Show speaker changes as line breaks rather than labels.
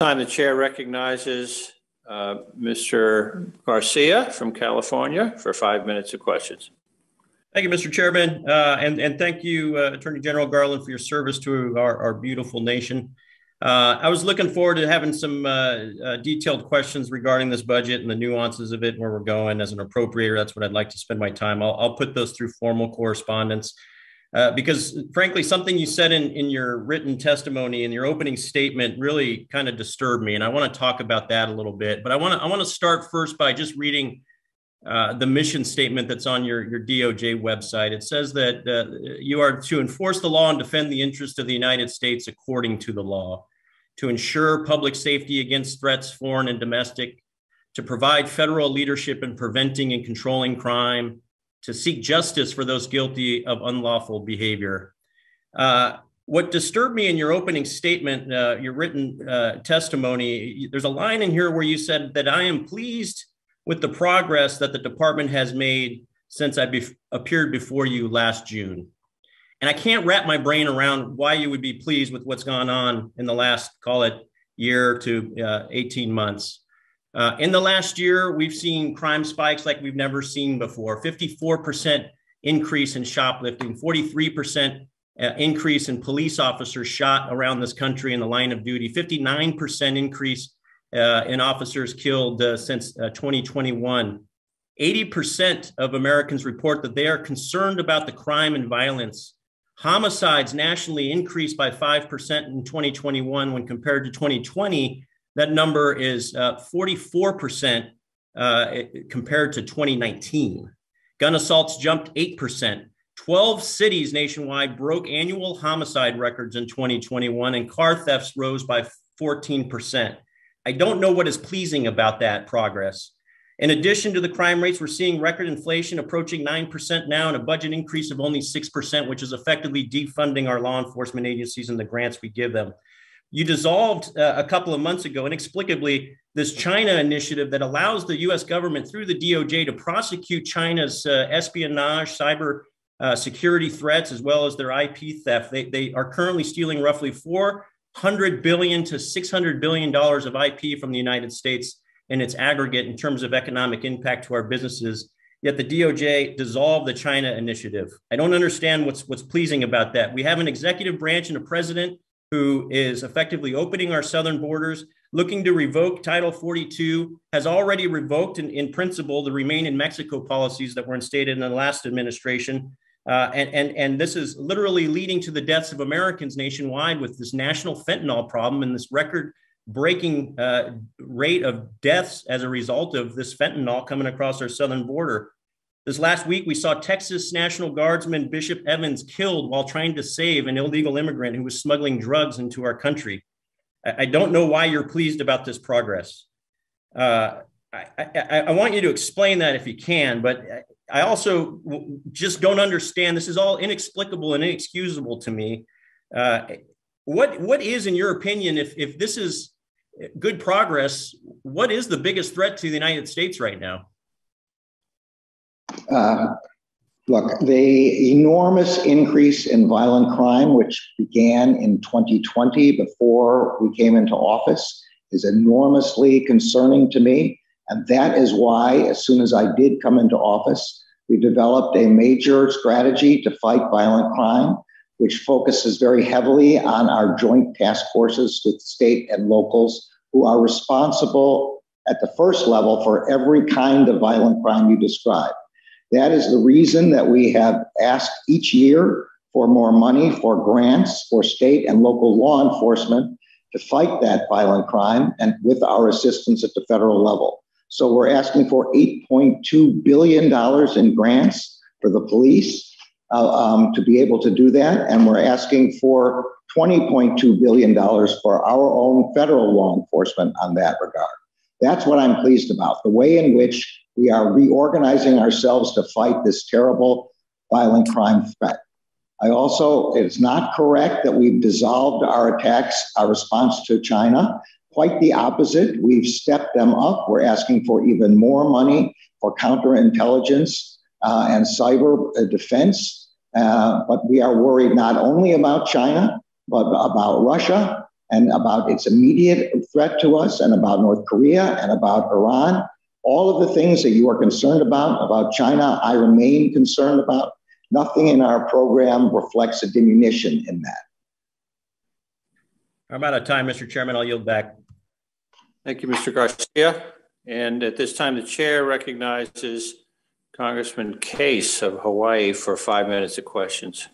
time, the chair recognizes uh, Mr. Garcia from California for five minutes of questions.
Thank you, Mr. Chairman, uh, and, and thank you, uh, Attorney General Garland, for your service to our, our beautiful nation. Uh, I was looking forward to having some uh, uh, detailed questions regarding this budget and the nuances of it, where we're going as an appropriator. That's what I'd like to spend my time. I'll, I'll put those through formal correspondence. Uh, because frankly, something you said in, in your written testimony in your opening statement really kind of disturbed me, and I want to talk about that a little bit. But I want to I want to start first by just reading uh, the mission statement that's on your, your DOJ website. It says that uh, you are to enforce the law and defend the interests of the United States according to the law, to ensure public safety against threats, foreign and domestic, to provide federal leadership in preventing and controlling crime, to seek justice for those guilty of unlawful behavior. Uh, what disturbed me in your opening statement, uh, your written uh, testimony, there's a line in here where you said that I am pleased with the progress that the department has made since I be- appeared before you last June. And I can't wrap my brain around why you would be pleased with what's gone on in the last, call it, year to uh, 18 months. Uh, in the last year, we've seen crime spikes like we've never seen before 54% increase in shoplifting, 43% uh, increase in police officers shot around this country in the line of duty, 59% increase uh, in officers killed uh, since uh, 2021. 80% of Americans report that they are concerned about the crime and violence. Homicides nationally increased by 5% in 2021 when compared to 2020 that number is uh, 44% uh, compared to 2019. Gun assaults jumped 8%. 12 cities nationwide broke annual homicide records in 2021, and car thefts rose by 14%. I don't know what is pleasing about that progress. In addition to the crime rates, we're seeing record inflation approaching 9% now and a budget increase of only 6%, which is effectively defunding our law enforcement agencies and the grants we give them you dissolved uh, a couple of months ago inexplicably this China initiative that allows the US government through the DOJ to prosecute China's uh, espionage, cyber uh, security threats, as well as their IP theft. They, they are currently stealing roughly 400 billion to 600 billion dollars of IP from the United States in its aggregate in terms of economic impact to our businesses. Yet the DOJ dissolved the China initiative. I don't understand what's what's pleasing about that. We have an executive branch and a president who is effectively opening our southern borders, looking to revoke Title 42, has already revoked in, in principle the remain in Mexico policies that were instated in the last administration. Uh, and, and, and this is literally leading to the deaths of Americans nationwide with this national fentanyl problem and this record breaking uh, rate of deaths as a result of this fentanyl coming across our southern border. This last week, we saw Texas National Guardsman Bishop Evans killed while trying to save an illegal immigrant who was smuggling drugs into our country. I, don't know why you're pleased about this progress. Uh, I, I, I, want you to explain that if you can, but I also just don't understand. This is all inexplicable and inexcusable to me. Uh, what what is, in your opinion, if if this is good progress, what is the biggest threat to the United States right now?
Uh, look, the enormous increase in violent crime, which began in 2020 before we came into office, is enormously concerning to me. And that is why, as soon as I did come into office, we developed a major strategy to fight violent crime, which focuses very heavily on our joint task forces with state and locals who are responsible at the first level for every kind of violent crime you described. That is the reason that we have asked each year for more money for grants for state and local law enforcement to fight that violent crime and with our assistance at the federal level. So we're asking for $8.2 billion in grants for the police uh, um, to be able to do that. And we're asking for $20.2 billion for our own federal law enforcement on that regard. That's what I'm pleased about. The way in which we are reorganizing ourselves to fight this terrible violent crime threat. I also, it's not correct that we've dissolved our attacks, our response to China. Quite the opposite. We've stepped them up. We're asking for even more money for counterintelligence uh, and cyber uh, defense. Uh, but we are worried not only about China, but about Russia and about its immediate threat to us and about North Korea and about Iran. All of the things that you are concerned about, about China, I remain concerned about. Nothing in our program reflects a diminution in that.
I'm out of time, Mr. Chairman. I'll yield back.
Thank you, Mr. Garcia. And at this time, the chair recognizes Congressman Case of Hawaii for five minutes of questions.